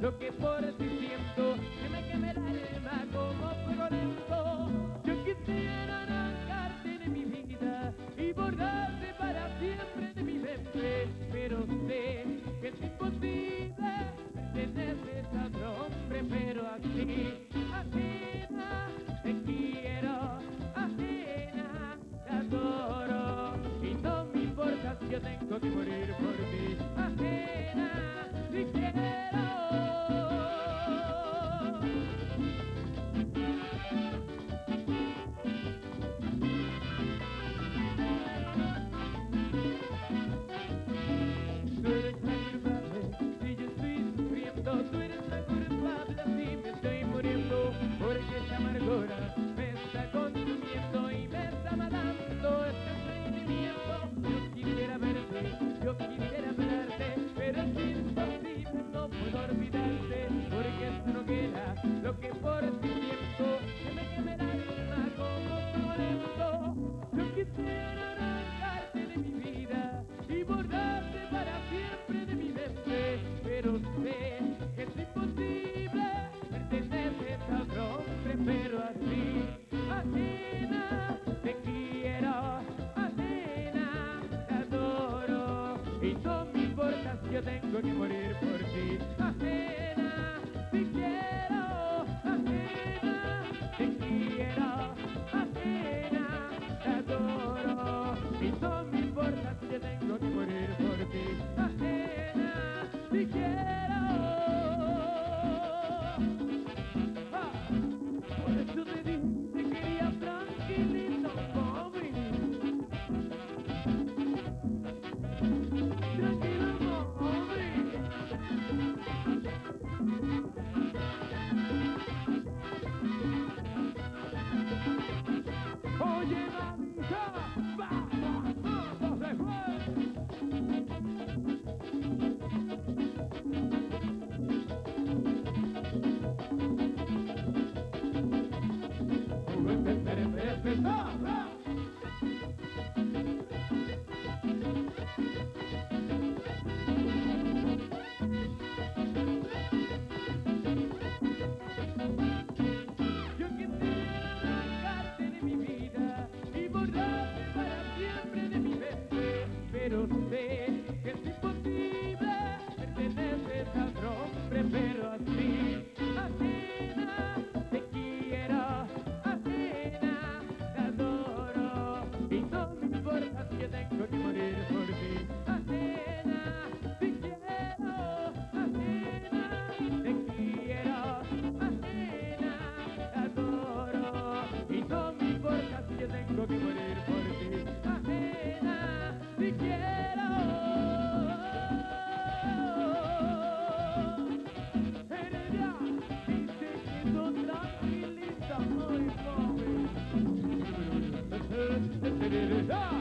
lo que por ti siento, que me quema el alma como fuego lento. Yo quisiera arrancarte de mi vida y borrarte para siempre de mi mente, pero sé que es imposible perteneces a otro hombre, pero a. little Yo quiero darte de mi vida y volver para siempre de mi verte, pero sé que es imposible pertenerme al propio, prefiero así, así. yo. Atena, te quiero, Atena, te quiero, Atena, te adoro. Y no me importa si yo tengo que morir por ti. Atena, te quiero. Yeah.